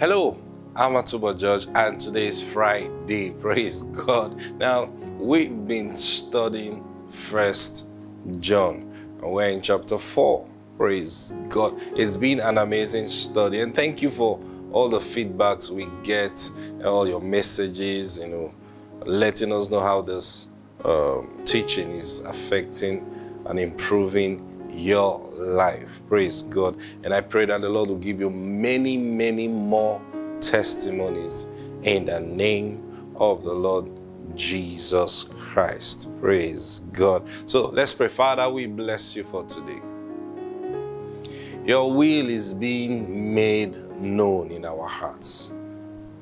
Hello, I'm Atubo George, and today is Friday. Praise God. Now, we've been studying First John, and we're in chapter 4. Praise God. It's been an amazing study, and thank you for all the feedbacks we get, all your messages, you know, letting us know how this um, teaching is affecting and improving your life. Praise God. And I pray that the Lord will give you many, many more testimonies in the name of the Lord Jesus Christ. Praise God. So let's pray. Father, we bless you for today. Your will is being made known in our hearts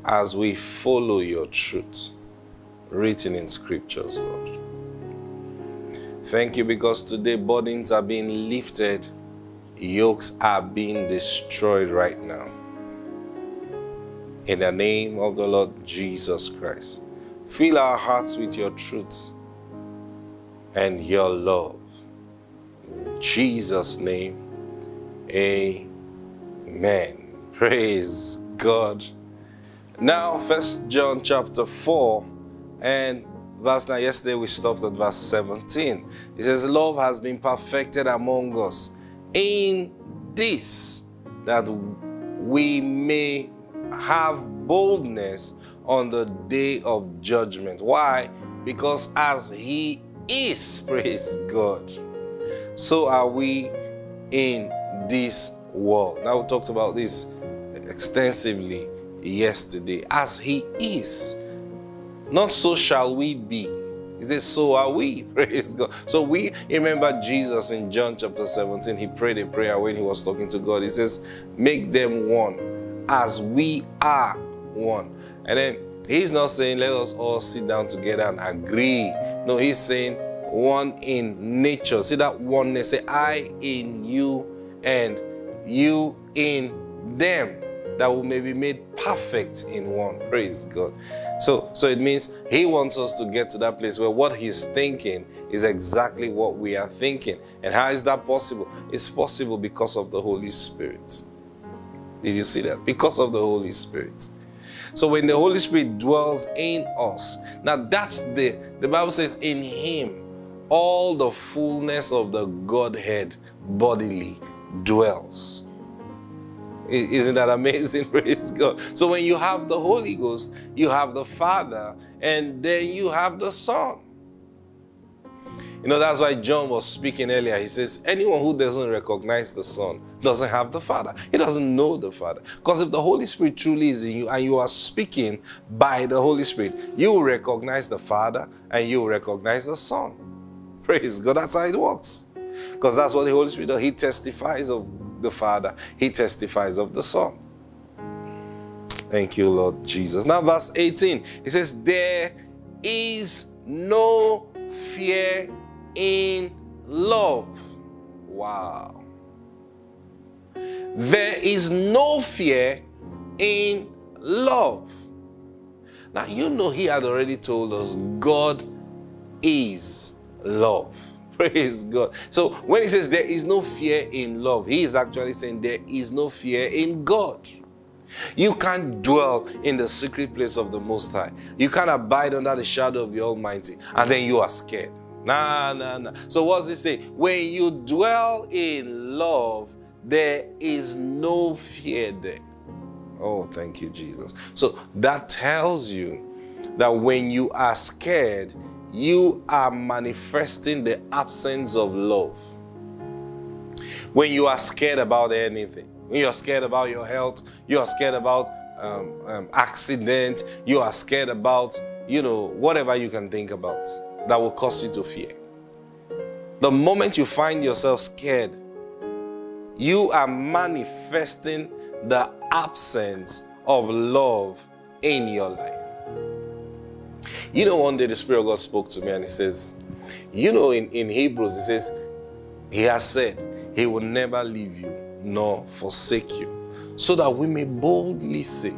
as we follow your truth written in scriptures, Lord. Thank you because today burdens are being lifted, yokes are being destroyed right now. In the name of the Lord Jesus Christ, fill our hearts with your truth and your love. In Jesus' name, amen. Praise God. Now, First John chapter 4 and verse 9. Yesterday we stopped at verse 17. It says, Love has been perfected among us in this, that we may have boldness on the day of judgment. Why? Because as He is, praise God, so are we in this world. Now, we talked about this extensively yesterday. As He is, not so shall we be. He says, So are we. Praise God. So we remember Jesus in John chapter 17. He prayed a prayer when he was talking to God. He says, Make them one as we are one. And then he's not saying, Let us all sit down together and agree. No, he's saying, One in nature. See that oneness. Say, I in you and you in them that we may be made perfect in one. Praise God. So, so it means He wants us to get to that place where what He's thinking is exactly what we are thinking. And how is that possible? It's possible because of the Holy Spirit. Did you see that? Because of the Holy Spirit. So when the Holy Spirit dwells in us, now that's the the Bible says in Him all the fullness of the Godhead bodily dwells. Isn't that amazing? Praise God. So when you have the Holy Ghost, you have the Father, and then you have the Son. You know, that's why John was speaking earlier. He says, anyone who doesn't recognize the Son doesn't have the Father. He doesn't know the Father. Because if the Holy Spirit truly is in you and you are speaking by the Holy Spirit, you will recognize the Father and you will recognize the Son. Praise God. That's how it works. Because that's what the Holy Spirit does. He testifies of the Father, He testifies of the Son. Thank you, Lord Jesus. Now, verse 18, it says, There is no fear in love. Wow. There is no fear in love. Now, you know, He had already told us God is love. Praise God. So when he says there is no fear in love, he is actually saying there is no fear in God. You can't dwell in the secret place of the Most High. You can't abide under the shadow of the Almighty and then you are scared. Nah, nah, nah. So what's he saying? When you dwell in love, there is no fear there. Oh, thank you, Jesus. So that tells you that when you are scared, you are manifesting the absence of love. When you are scared about anything, when you're scared about your health, you are scared about um, um, accident, you are scared about, you know, whatever you can think about that will cause you to fear. The moment you find yourself scared, you are manifesting the absence of love in your life. You know, one day the Spirit of God spoke to me and He says, You know, in, in Hebrews, He says, He has said, He will never leave you nor forsake you, so that we may boldly say,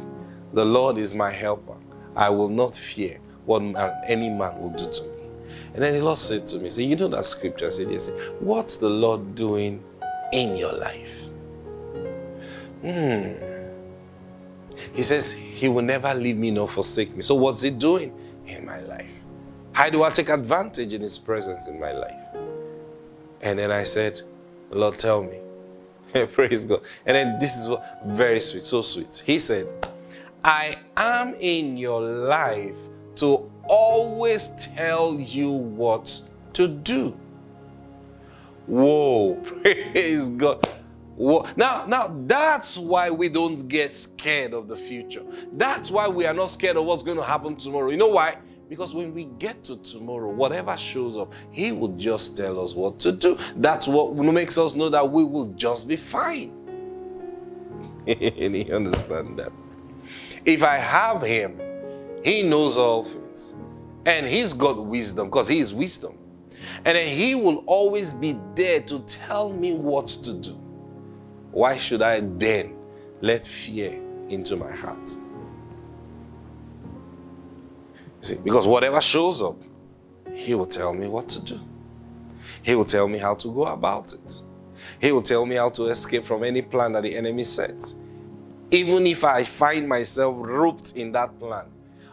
The Lord is my helper. I will not fear what man, any man will do to me. And then the Lord said to me, say, You know that scripture? I said, Yes. What's the Lord doing in your life? Hmm. He says he will never leave me nor forsake me. So what's he doing in my life? How do I take advantage in his presence in my life? And then I said, Lord, tell me. Praise God. And then this is very sweet, so sweet. He said, I am in your life to always tell you what to do. Whoa, praise God. Now, now that's why we don't get scared of the future. That's why we are not scared of what's going to happen tomorrow. You know why? Because when we get to tomorrow, whatever shows up, He will just tell us what to do. That's what makes us know that we will just be fine. and you understand that? If I have Him, He knows all things. And He's got wisdom because He is wisdom. And He will always be there to tell me what to do. Why should I then let fear into my heart? See, because whatever shows up, he will tell me what to do. He will tell me how to go about it. He will tell me how to escape from any plan that the enemy sets. Even if I find myself roped in that plan,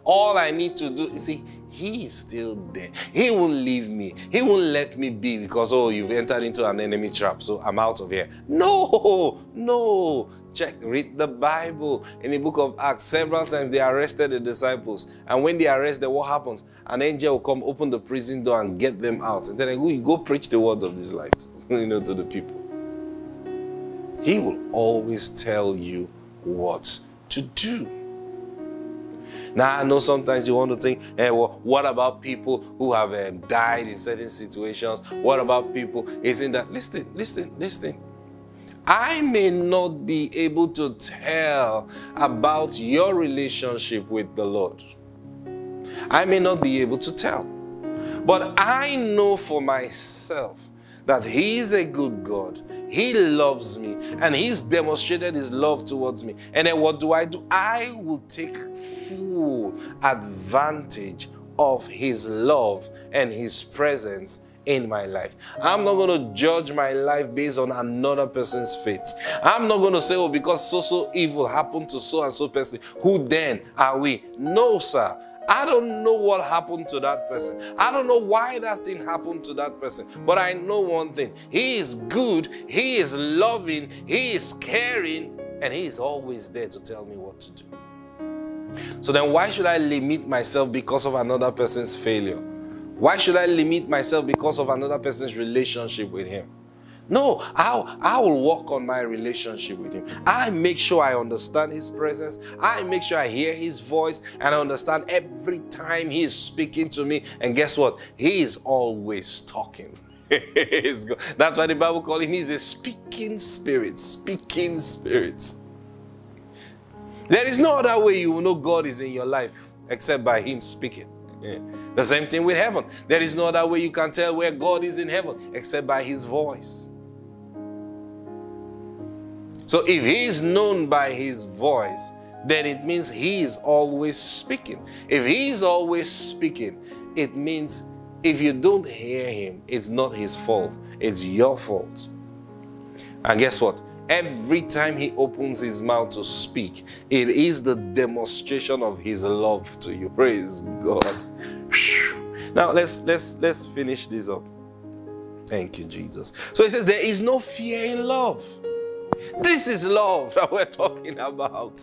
all I need to do see, he is still there. He won't leave me. He won't let me be because, oh, you've entered into an enemy trap, so I'm out of here. No, no. Check, read the Bible. In the book of Acts, several times they arrested the disciples. And when they arrest them, what happens? An angel will come, open the prison door, and get them out. And then you go preach the words of this life, you know, to the people. He will always tell you what to do. Now, I know sometimes you want to think, hey, well, what about people who have uh, died in certain situations? What about people? Isn't that? Listen, listen, listen. I may not be able to tell about your relationship with the Lord. I may not be able to tell. But I know for myself that He is a good God he loves me and He's demonstrated His love towards me. And then what do I do? I will take full advantage of His love and His presence in my life. I'm not going to judge my life based on another person's fate. I'm not going to say, oh, because so so evil happened to so and so person, who then are we? No, sir. I don't know what happened to that person. I don't know why that thing happened to that person. But I know one thing He is good, He is loving, He is caring, and He is always there to tell me what to do. So then, why should I limit myself because of another person's failure? Why should I limit myself because of another person's relationship with Him? No, I'll, I will work on my relationship with Him. I make sure I understand His presence. I make sure I hear His voice and I understand every time He is speaking to me. And guess what? He is always talking. That's why the Bible calls Him He's a speaking spirit. Speaking spirit. There is no other way you will know God is in your life except by Him speaking. The same thing with heaven. There is no other way you can tell where God is in heaven except by His voice. So if he is known by his voice, then it means he is always speaking. If he is always speaking, it means if you don't hear him, it's not his fault, it's your fault. And guess what? Every time he opens his mouth to speak, it is the demonstration of his love to you. Praise God. Now let's let's let's finish this up. Thank you, Jesus. So he says, There is no fear in love. This is love that we're talking about.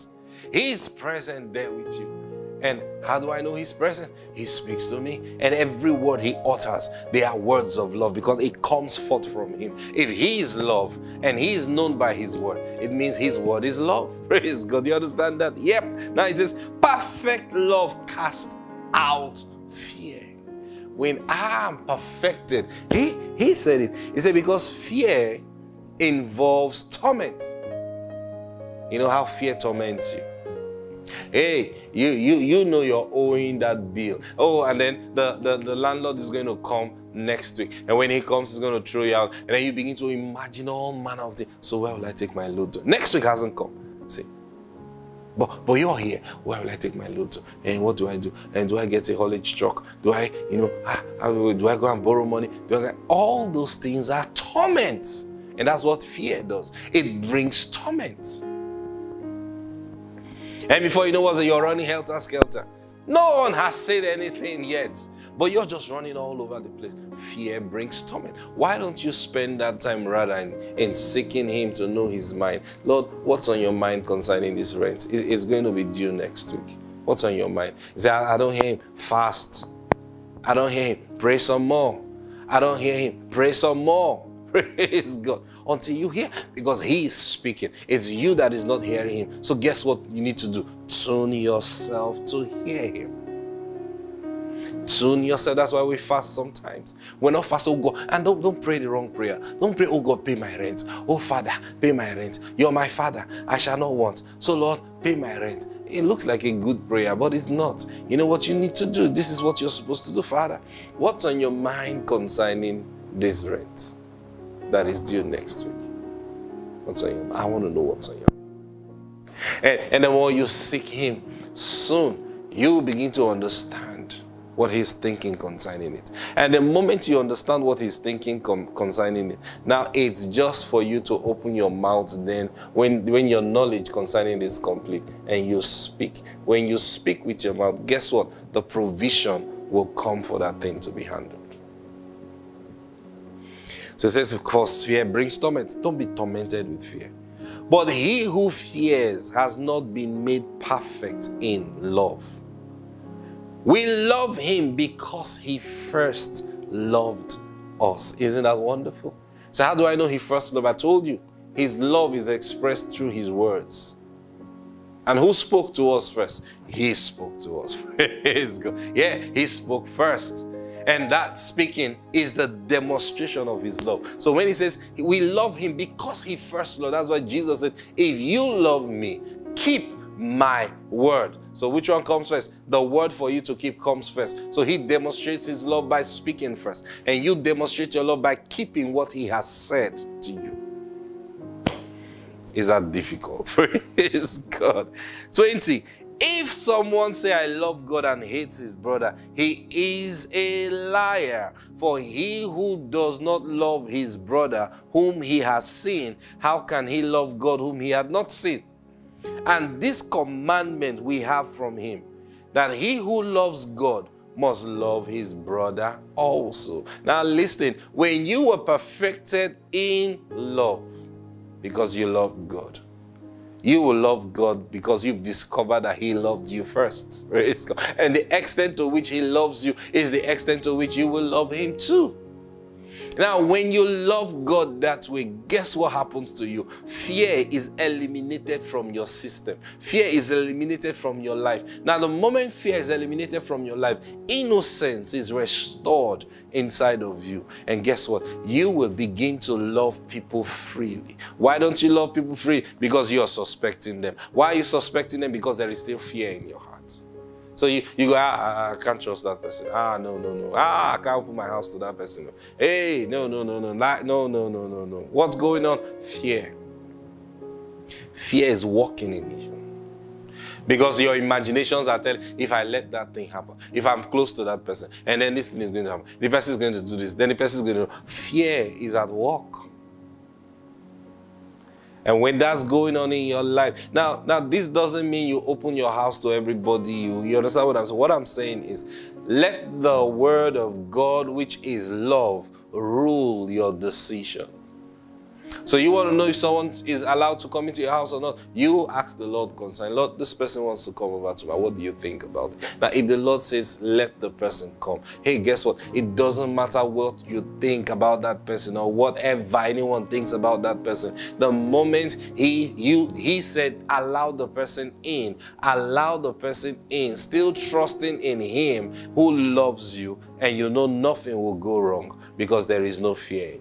He's present there with you. And how do I know He's present? He speaks to me, and every word He utters, they are words of love because it comes forth from Him. If He is love and He is known by His word, it means His word is love. Praise God. You understand that? Yep. Now He says, perfect love cast out fear. When I am perfected, He He said it. He said, because fear involves torment. You know how fear torments you. Hey, you you you know you're owing that bill. Oh, and then the, the, the landlord is going to come next week. And when he comes, he's going to throw you out. And then you begin to imagine all manner of things. So where will I take my load to? Next week hasn't come. See. But but you're here. Where will I take my load to? And what do I do? And do I get a haulage truck? Do I, you know, ah, do I go and borrow money? Do I get, all those things are torments. And that's what fear does it brings torment. And before you know what, you're running helter skelter. No one has said anything yet. But you're just running all over the place. Fear brings torment. Why don't you spend that time rather in, in seeking Him to know His mind? Lord, what's on your mind concerning this rent? It's going to be due next week. What's on your mind? Say, I, I don't hear Him. Fast. I don't hear Him. Pray some more. I don't hear Him. Pray some more. Praise God. Until you hear, because He is speaking. It's you that is not hearing Him. So, guess what you need to do? Tune yourself to hear Him. Tune yourself. That's why we fast sometimes. We're not fast, oh God. And don't, don't pray the wrong prayer. Don't pray, oh God, pay my rent. Oh Father, pay my rent. You're my Father. I shall not want. So, Lord, pay my rent. It looks like a good prayer, but it's not. You know what you need to do? This is what you're supposed to do, Father. What's on your mind concerning this rent that is due next week? What's on your? I want to know what's on your. And, and then when you seek Him, soon you begin to understand what he's thinking concerning it. And the moment you understand what he's thinking concerning it, now it's just for you to open your mouth then when, when your knowledge concerning it is complete and you speak. When you speak with your mouth, guess what? The provision will come for that thing to be handled. So it says, because fear brings torment. Don't be tormented with fear. But he who fears has not been made perfect in love. We love him because he first loved us. Isn't that wonderful? So, how do I know he first loved? I told you, his love is expressed through his words. And who spoke to us first? He spoke to us. God. Yeah, he spoke first. And that speaking is the demonstration of his love. So when he says we love him because he first loved, that's why Jesus said, If you love me, keep my word. So which one comes first? The word for you to keep comes first. So he demonstrates his love by speaking first. And you demonstrate your love by keeping what he has said to you. Is that difficult? Praise God. 20. If someone say I love God and hates his brother, he is a liar. For he who does not love his brother whom he has seen, how can he love God whom he had not seen? And this commandment we have from him that he who loves God must love his brother also. Now, listen, when you were perfected in love because you love God, you will love God because you've discovered that He loved you first. And the extent to which He loves you is the extent to which you will love Him too. Now, when you love God that way, guess what happens to you? Fear is eliminated from your system. Fear is eliminated from your life. Now, the moment fear is eliminated from your life, innocence is restored inside of you. And guess what? You will begin to love people freely. Why don't you love people freely? Because you're suspecting them. Why are you suspecting them? Because there is still fear in your heart. So you, you go, ah, I can't trust that person. Ah, no, no, no. Ah, I can't open my house to that person. Hey, no, no, no, no. No, no, no, no, no. What's going on? Fear. Fear is walking in you. Because your imaginations are telling, if I let that thing happen, if I'm close to that person, and then this thing is going to happen, the person is going to do this, then the person is going to. Fear is at work. And when that's going on in your life, now, now this doesn't mean you open your house to everybody. You, you understand what I'm saying? What I'm saying is, let the word of God, which is love, rule your decision. So you want to know if someone is allowed to come into your house or not. You ask the Lord concerning, Lord, this person wants to come over to me. What do you think about it? Now, if the Lord says, let the person come, hey, guess what? It doesn't matter what you think about that person or whatever anyone thinks about that person. The moment he you he said, allow the person in, allow the person in, still trusting in him who loves you, and you know nothing will go wrong because there is no fear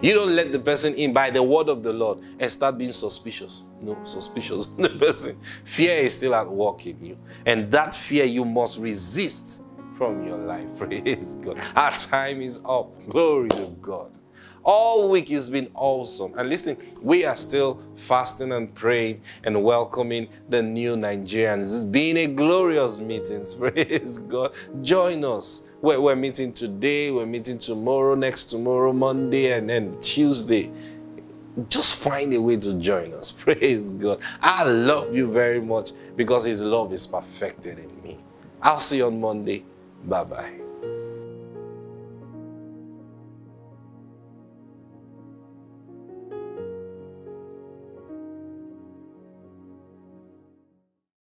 you. Don't let the person in by the word of the Lord and start being suspicious. No, suspicious of the person. Fear is still at work in you. And that fear you must resist from your life. Praise God. Our time is up. Glory to God. All week has been awesome. And listen, we are still fasting and praying and welcoming the new Nigerians. It's been a glorious meeting. Praise God. Join us. We're, we're meeting today, we're meeting tomorrow, next tomorrow, Monday, and then Tuesday. just find a way to join us. Praise God. I love you very much because His love is perfected in me. I'll see you on Monday. Bye bye.